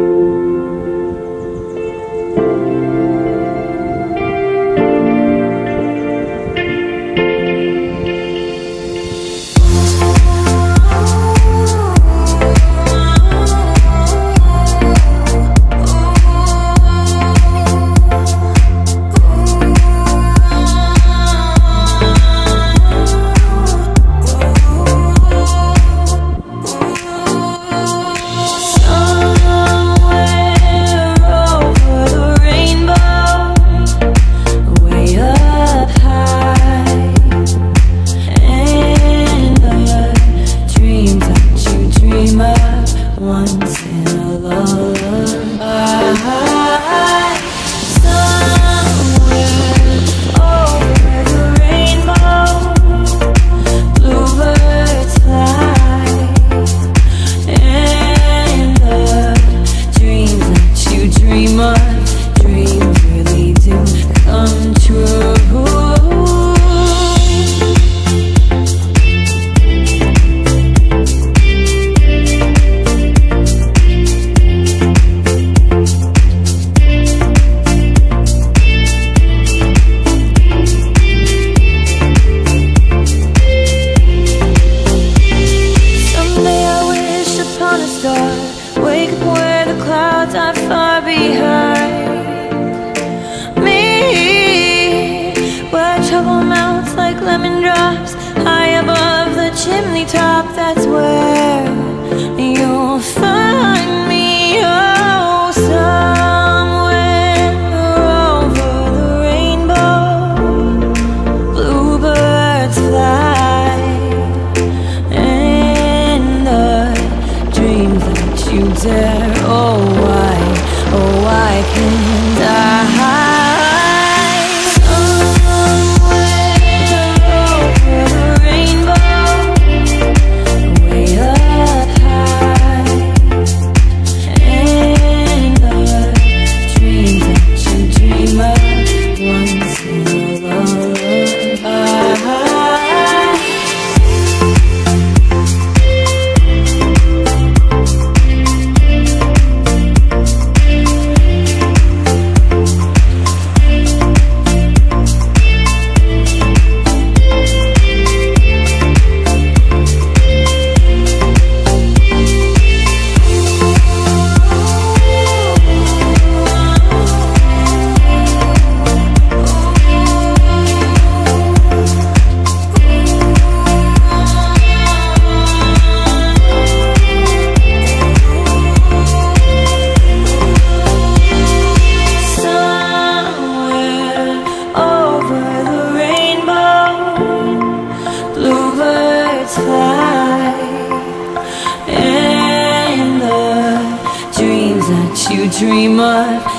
you. Dream of dreams really do come true